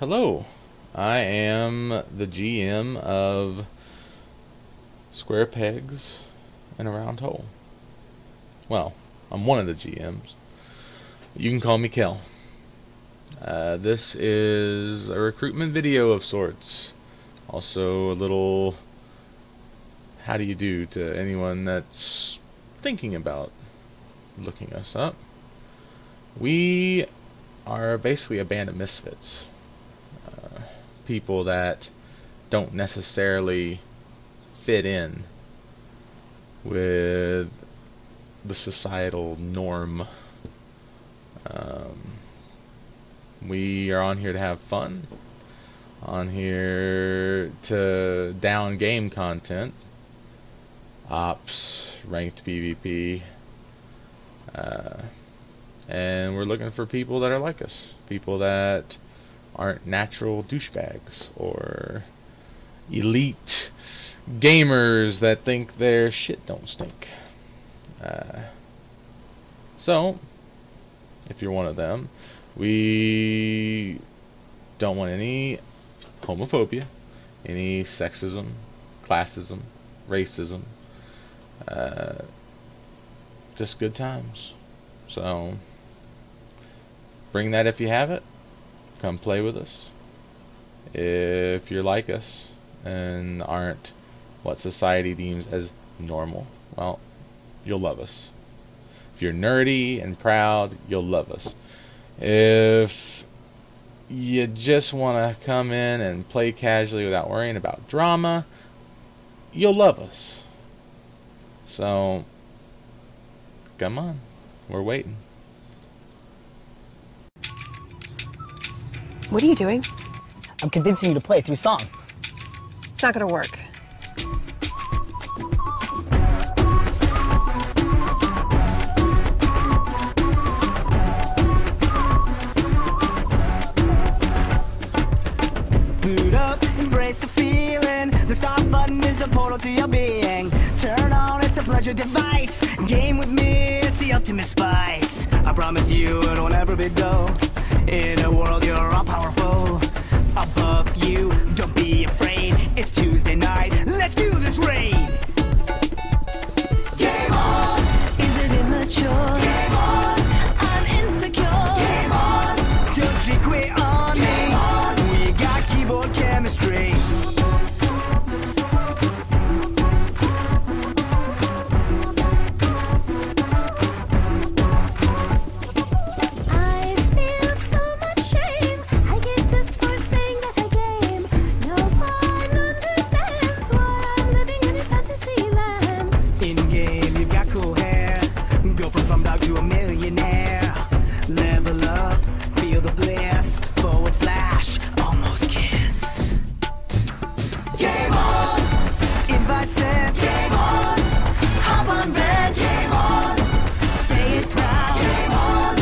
Hello, I am the GM of Square Pegs in a Round Hole. Well, I'm one of the GMs. You can call me Kel. Uh, this is a recruitment video of sorts. Also, a little how do you do to anyone that's thinking about looking us up. We are basically a band of misfits people that don't necessarily fit in with the societal norm. Um, we are on here to have fun, on here to down game content, ops, ranked PvP, uh, and we're looking for people that are like us, people that aren't natural douchebags or elite gamers that think their shit don't stink. Uh, so, if you're one of them, we don't want any homophobia, any sexism, classism, racism, uh, just good times. So, bring that if you have it come play with us. If you're like us and aren't what society deems as normal, well, you'll love us. If you're nerdy and proud, you'll love us. If you just want to come in and play casually without worrying about drama, you'll love us. So, come on. We're waiting. What are you doing? I'm convincing you to play through song. It's not gonna work. Boot up, embrace the feeling. The start button is the portal to your being. Turn on, it's a pleasure device. Game with me, it's the ultimate spice. I promise you it'll never be dull. Dog to a millionaire. Level up, feel the bliss. Forward slash, almost kiss. Game on! Invite sent. Game on! Hop on bed. Game on! Say it proud. Game on!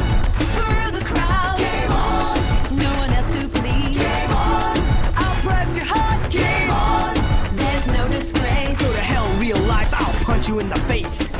Screw the crowd. Game on! No one else to please. Game on! I'll press your heart. Game on! There's no disgrace. Go to hell, real life. I'll punch you in the face.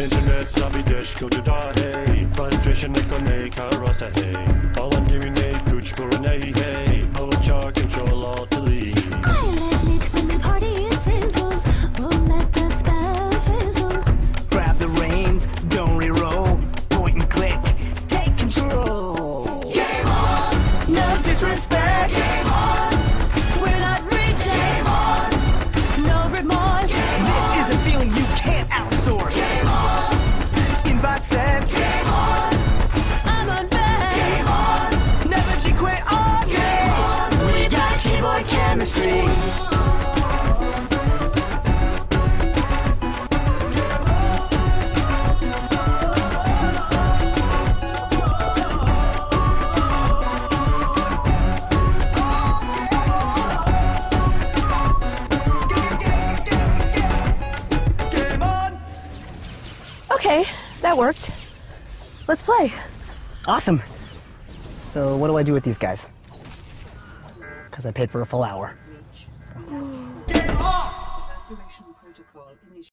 Internet zombie dish go to da hey Frustration ek on a rasta hey All I'm giving a cooch for an hey hey Hold char control all to leave I let it when the party it sizzles. Let the spell fizzle. Grab the reins, don't re-roll. Point and click, take control. Game on! No disrespect. That worked. Let's play. Awesome. So what do I do with these guys? Because I paid for a full hour.